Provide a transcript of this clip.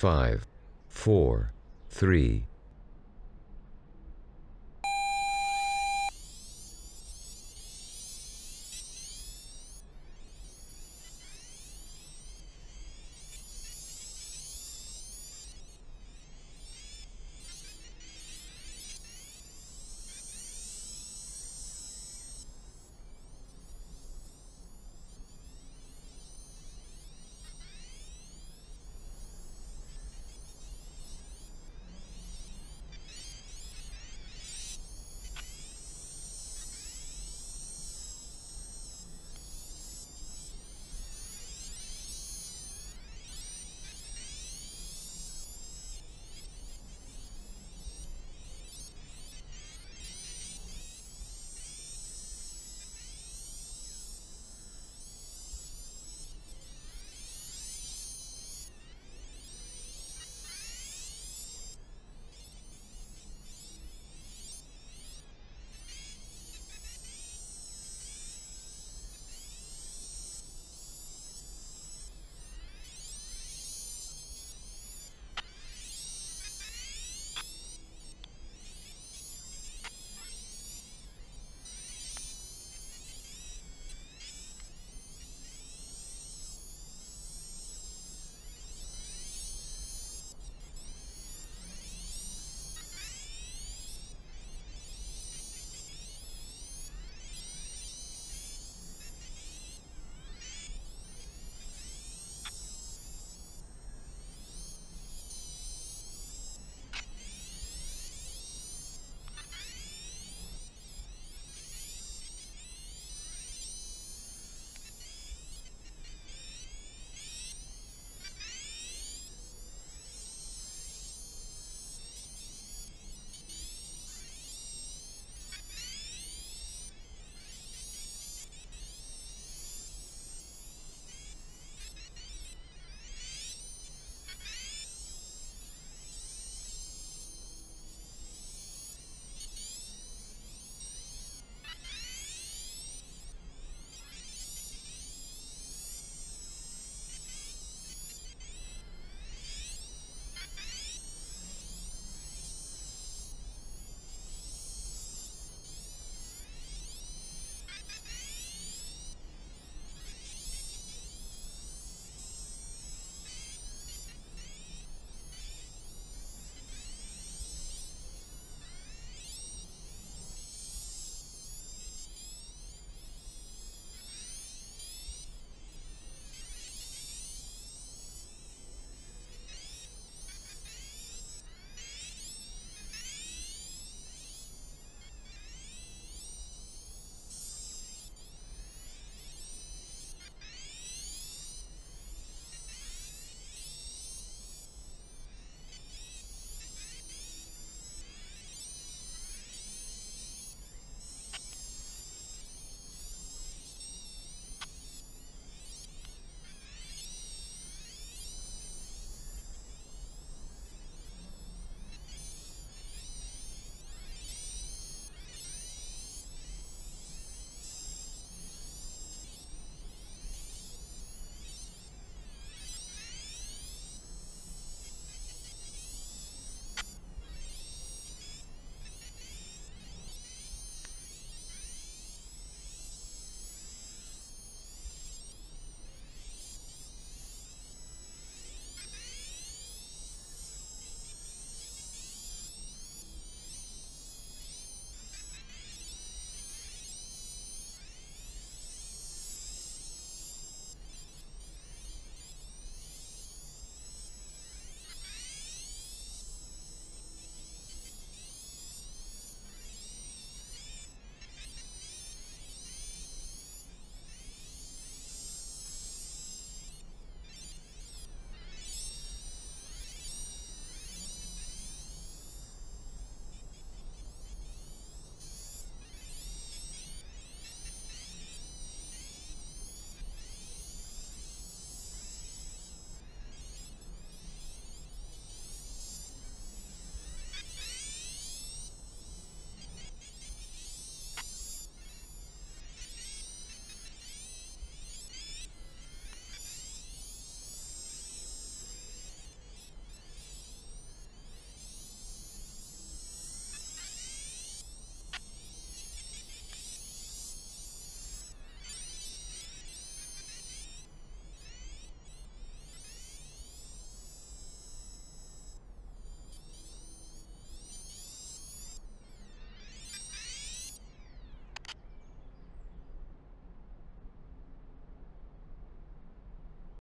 five, four, three,